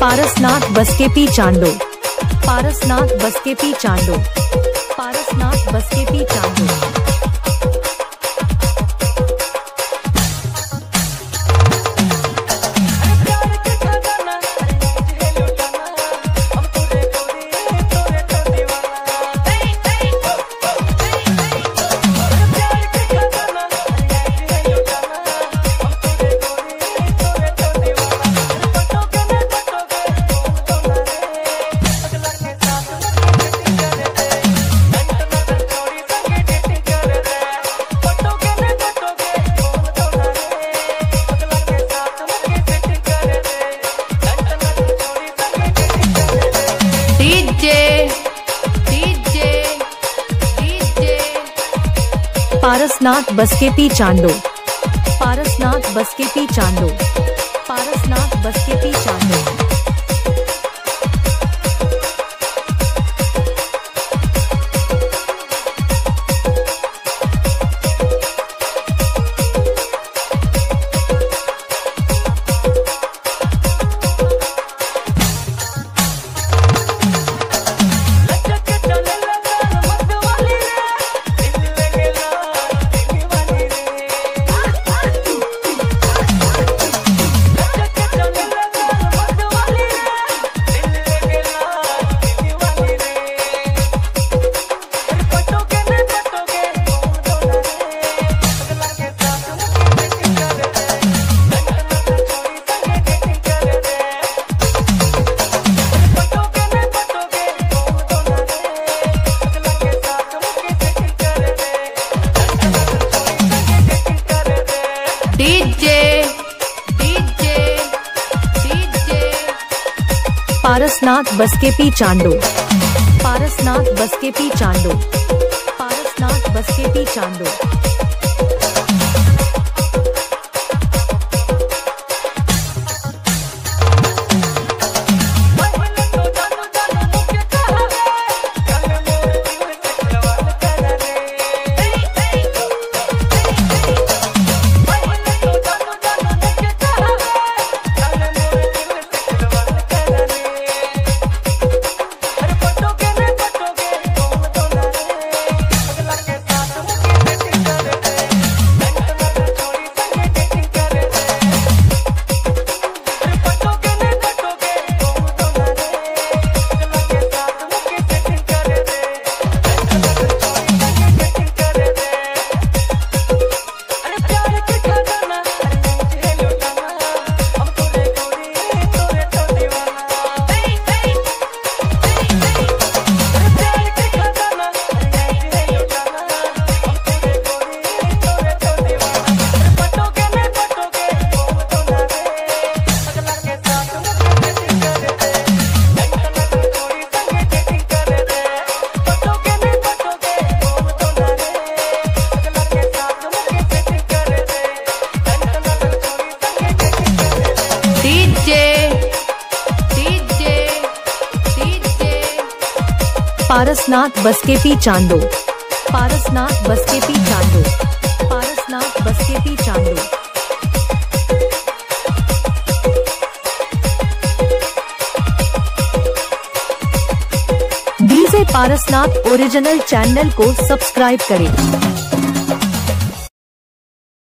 पारसनाथ बसके पी चांडो। पारसनाथ बसके पी चांडो। पारसनाथ बसके पी चांदो पारसनाथ बसके पी चांदो पारसनाथ बसके पी चांदो पारसनाथ बसके पी चांडो। पारसनाथ बसके पी चांडो। पारसनाथ बसके पी चांदो पारसनाथ बसके पी चांदो। पारसनाथ बसके पी चांदो। पारसनाथ बसके पी चांदो। डीजे पारसनाथ ओरिजिनल चैनल को सब्सक्राइब करें।